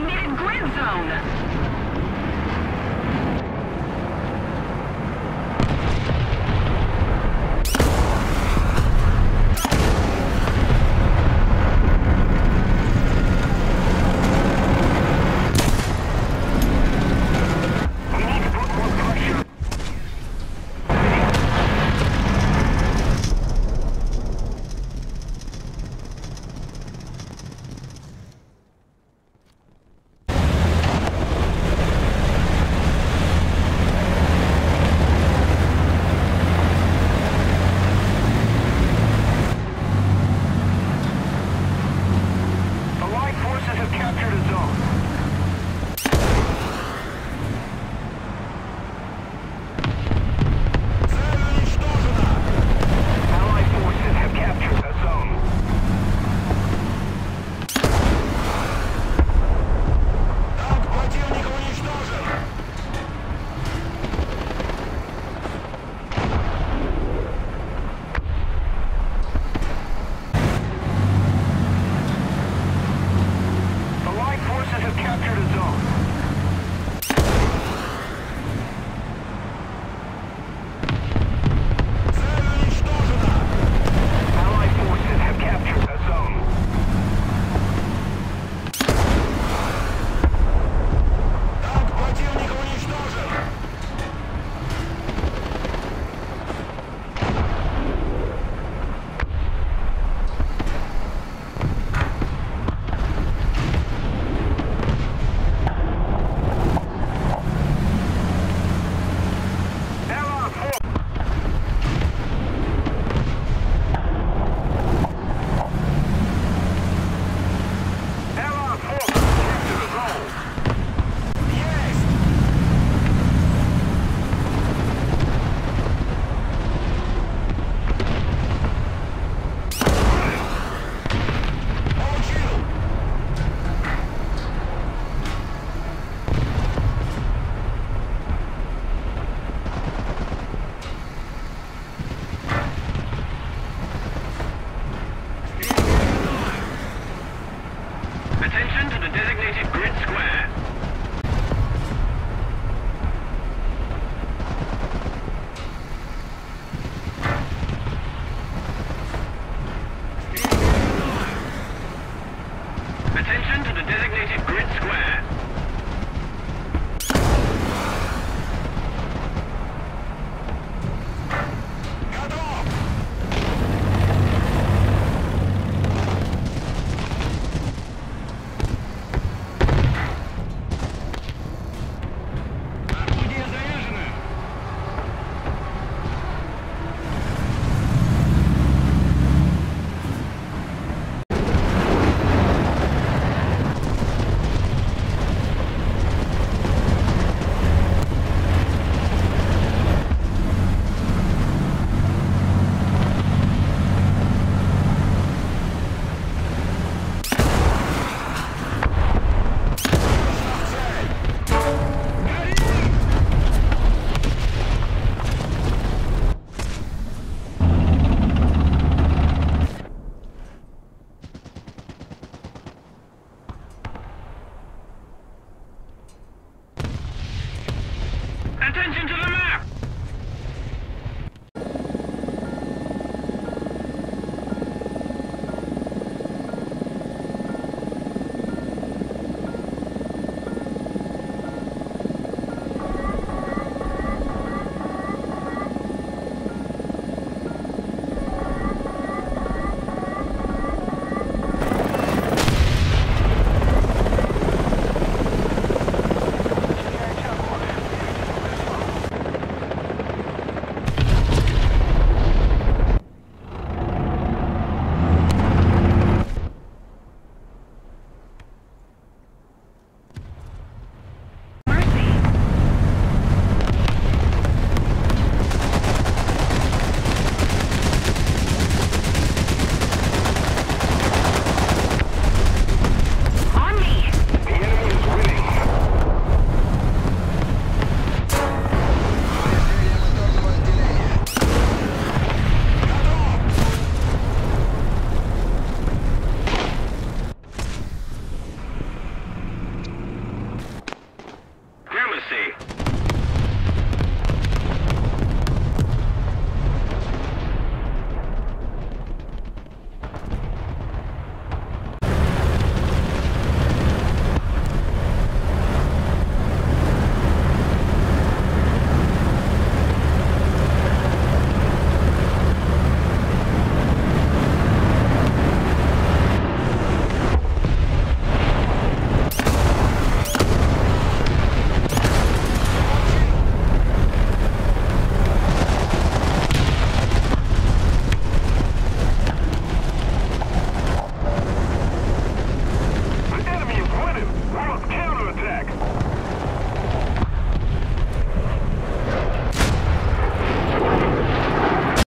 designated grid zone. designated grid square.